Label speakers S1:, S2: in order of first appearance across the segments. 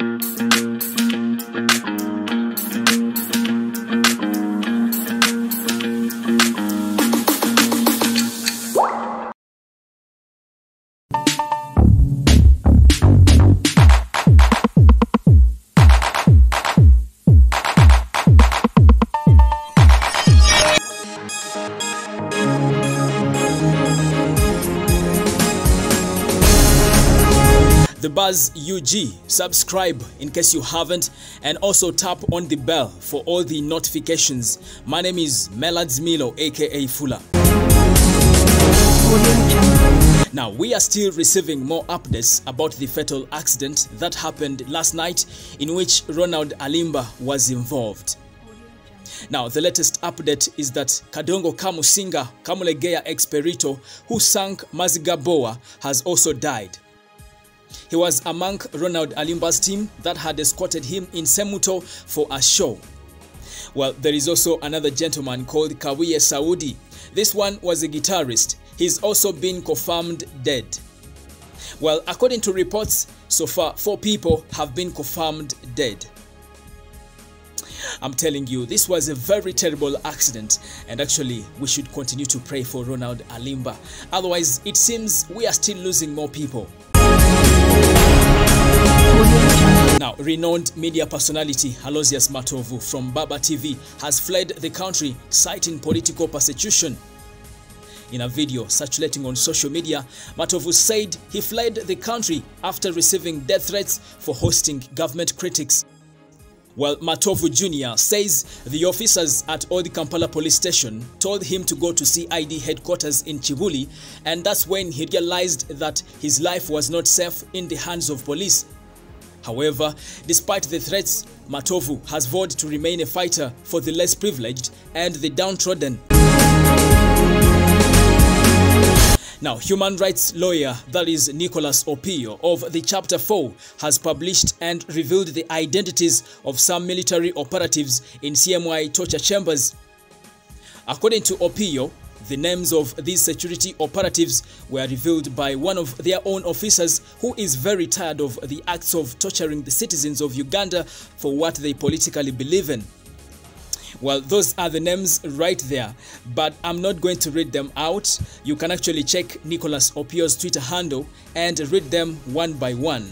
S1: Thank you. The Buzz UG. Subscribe in case you haven't, and also tap on the bell for all the notifications. My name is Melads Milo, aka Fuller. Now, we are still receiving more updates about the fatal accident that happened last night in which Ronald Alimpa was involved. Now, the latest update is that Kadongo Kamusinga Kamulegea Experito, who sank Mazigaboa, has also died. He was among Ronald Alimpa's team that had escorted him in Semuto for a show. Well, there is also another gentleman called Kawiye Saudi. This one was a guitarist. He's also been confirmed dead. Well, according to reports, so far four people have been confirmed dead. I'm telling you, this was a very terrible accident, and actually, we should continue to pray for Ronald Alimpa. Otherwise, it seems we are still losing more people. Renowned media personality Aloysius Matovu from Baba TV has fled the country citing political persecution. In a video circulating on social media, Matovu said he fled the country after receiving death threats for hosting government critics. Well, Matovu Jr. says the officers at Old Kampala police station told him to go to CID headquarters in Kibuli and that's when he realized that his life was not safe in the hands of police. However, despite the threats, Matovu has vowed to remain a fighter for the less privileged and the downtrodden. Now, human rights lawyer, that is Nicholas Opio of the Chapter 4, has published and revealed the identities of some military operatives in CMY torture chambers. According to Opio, the names of these security operatives were revealed by one of their own officers who is very tired of the acts of torturing the citizens of Uganda for what they politically believe in. Well, those are the names right there, but I'm not going to read them out. You can actually check Nicholas Opio's Twitter handle and read them one by one.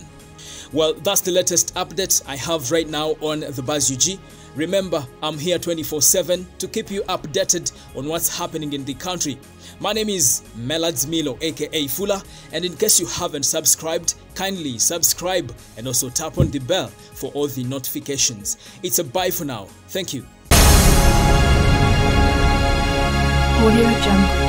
S1: Well, that's the latest update I have right now on the Buzz UG. Remember, I'm here 24-7 to keep you updated on what's happening in the country. My name is Melads Milo, aka Fuller, and in case you haven't subscribed, kindly subscribe and also tap on the bell for all the notifications. It's a bye for now. Thank you.
S2: Audio Jungle.